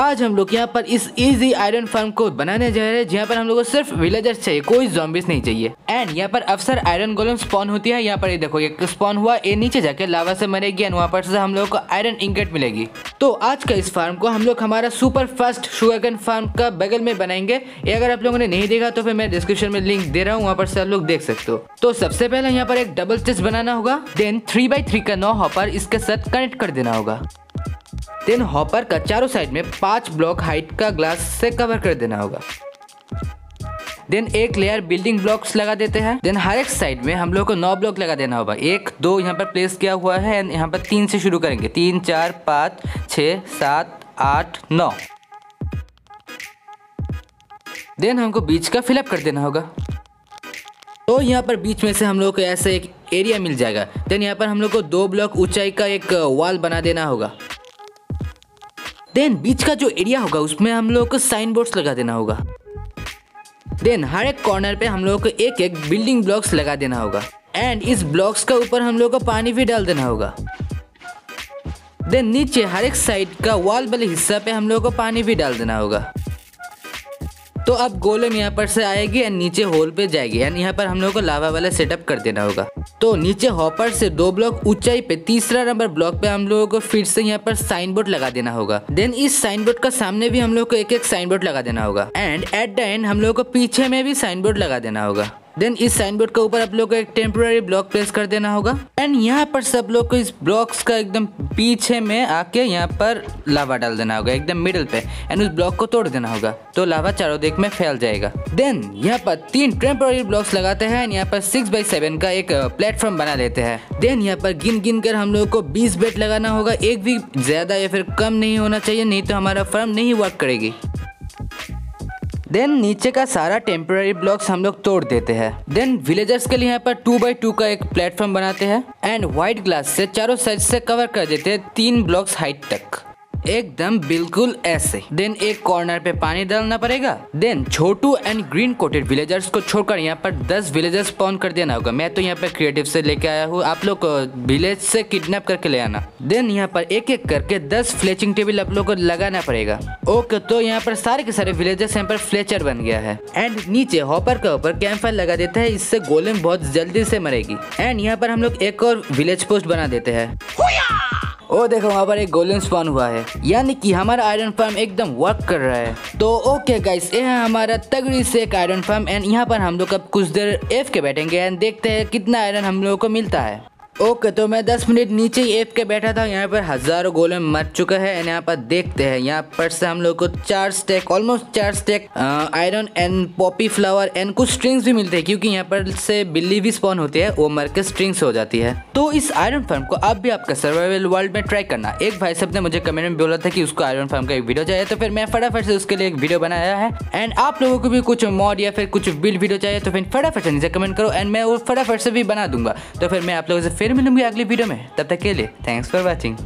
आज हम लोग यहाँ पर इस इजी आयरन फार्म को बनाने जा रहे हैं, जहाँ पर हम लोग को सिर्फ़ विलेजर्स चाहिए, कोई जॉम्बिस नहीं चाहिए। एंड यहाँ पर अफसर आयरन गोलम स्पॉन होती है, यहाँ पर ये देखो, ये स्पॉन हुआ, ये नीचे जाके लावा से मरेगी एंड वहाँ पर से हम लोग को आयरन इंगेट मिलेगी। तो आज का इस फार्म को हम लोग हमारा सुपर फास्ट शुगरकन फार्म का बगल में बनाएँगे। ये अगर आप लोगों ने नहीं देखा तो फिर मैं डिस्क्रिप्शन में लिंक दे रहा हूँ, वहाँ पर से आप लोग देख सकते हो। तो सबसे पहले यहाँ पर एक डबल चेस्ट बनाना होगा देन थ्री बाई थ्री का नौ हॉपर इसके साथ कनेक्ट कर देना होगा। देन हॉपर का चारों साइड में पाँच ब्लॉक हाइट का ग्लास से कवर कर देना होगा। देन एक लेयर बिल्डिंग ब्लॉक्स लगा देते हैं। देन हर एक साइड में हम लोग को नौ ब्लॉक लगा देना होगा। एक, दो यहाँ पर प्लेस किया हुआ है एंड यहाँ पर तीन से शुरू करेंगे। तीन, चार, पाँच छ सात, आठ, नौ। देन हमको बीच का फिलअप कर देना होगा। तो यहाँ पर बीच में से हम लोग को ऐसे एक एरिया मिल जाएगा। देन यहाँ पर हम लोग को दो ब्लॉक ऊंचाई का एक वॉल बना देना होगा। देन बीच का जो एरिया होगा, उसमें हम लोग को साइन बोर्ड्स लगा देना होगा। देन हर एक कॉर्नर पे हम लोग को एक एक बिल्डिंग ब्लॉक्स लगा देना होगा। एंड इस ब्लॉक्स का ऊपर हम लोग को पानी भी डाल देना होगा। देन नीचे हर एक साइड का वॉल वाले हिस्सा पे हम लोगों को पानी भी डाल देना होगा। तो अब गोलम यहाँ पर से आएगी एंड नीचे होल पे जाएगी। एंड यहाँ पर हम लोग को लावा वाला सेटअप कर देना होगा। तो नीचे हॉपर से दो ब्लॉक ऊंचाई पे तीसरा नंबर ब्लॉक पे हम लोगों को फिर से यहाँ पर साइन बोर्ड लगा देना होगा। देन इस साइन बोर्ड का सामने भी हम लोग को एक एक साइन बोर्ड लगा देना होगा। एंड एट द एंड हम लोग को पीछे में भी साइन बोर्ड लगा देना होगा। देन इस साइन बोर्ड के ऊपर आप लोग को एक टेम्पोररी ब्लॉक प्लेस कर देना होगा। एंड यहाँ पर सब लोग को इस ब्लॉक्स का एकदम पीछे में आके यहाँ पर लावा डाल देना होगा, एकदम मिडिल पे। एंड उस ब्लॉक को तोड़ देना होगा तो लावा चारों दिख में फैल जाएगा। देन यहाँ पर तीन टेम्पोररी ब्लॉक्स लगाते हैं एंड यहाँ पर सिक्स बाई सेवन का एक प्लेटफॉर्म बना लेते हैं। देन यहाँ पर गिन गिन कर हम लोग को बीस बेड लगाना होगा, एक भी ज़्यादा या फिर कम नहीं होना चाहिए, नहीं तो हमारा फर्म नहीं वर्क करेगी। देन नीचे का सारा टेम्पररी ब्लॉक्स हम लोग तोड़ देते हैं। देन विलेजर्स के लिए यहाँ पर टू बाई टू का एक प्लेटफॉर्म बनाते हैं। एंड व्हाइट ग्लास से चारों साइड से कवर कर देते हैं तीन ब्लॉक्स हाइट तक। एकदम बिल्कुल ऐसे। देन एक कॉर्नर पे पानी डालना पड़ेगा। Then Chhotu and green coated villagers को छोड़कर यहाँ पर 10 विलेजर्स स्पॉन कर देना होगा। मैं तो यहाँ पर क्रिएटिव से लेके आया हूँ। आप लोग विलेज से किडनैप करके ले आना। देन यहाँ पर एक एक करके 10 फ्लेचिंग टेबल आप लोग को लगाना पड़ेगा। ओके तो यहाँ पर सारे के सारे विलेजर्स यहाँ पर फ्लेचर बन गया है। एंड नीचे हॉपर के ऊपर कैंप फायर लगा देता है। इससे गोलेम बहुत जल्दी से मरेगी। एंड यहाँ पर हम लोग एक और विलेज पोस्ट बना देते हैं। ओ, देखो, वहाँ पर एक गोल्डन स्पॉन हुआ है। यानी कि हमारा आयरन फार्म एकदम वर्क कर रहा है। तो ओके गाइस ये है हमारा तगड़ी से एक आयरन फार्म एंड यहाँ पर हम लोग अब कुछ देर एफ़ के बैठेंगे एंड देखते हैं कितना आयरन हम लोगों को मिलता है। ओके तो मैं 10 मिनट नीचे ही एफ़ के बैठा था, यहाँ पर हज़ारों गोलम मर चुके हैं एंड यहाँ पर देखते हैं, यहाँ पर से हम लोग को चार स्टेक ऑलमोस्ट चार stack iron and poppy flower and कुछ स्ट्रिंग्स भी मिलते हैं, क्योंकि यहाँ पर से बिल्ली भी स्पॉन होती है, वो मर के स्ट्रिंग्स हो जाती है। तो इस आयरन फार्म को आप भी आपका सर्वाइवल वर्ल्ड में ट्राई करना। एक भाई साहब ने मुझे कमेंट में बोला था कि उसको आयरन फार्म का एक वीडियो चाहिए तो फिर मैं फटाफट से उसके लिए एक वीडियो बनाया है एंड आप लोगों को भी कुछ मॉड या फिर कुछ बिल्ड वीडियो चाहिए तो फिर फटाफट से नीचे कमेंट करो एंड मैं वो फटाफट से भी बना दूँगा। तो फिर मैं आप लोगों से फिर मिलूँगी अगली वीडियो में। तब तक के लिए थैंक्स फॉर वॉचिंग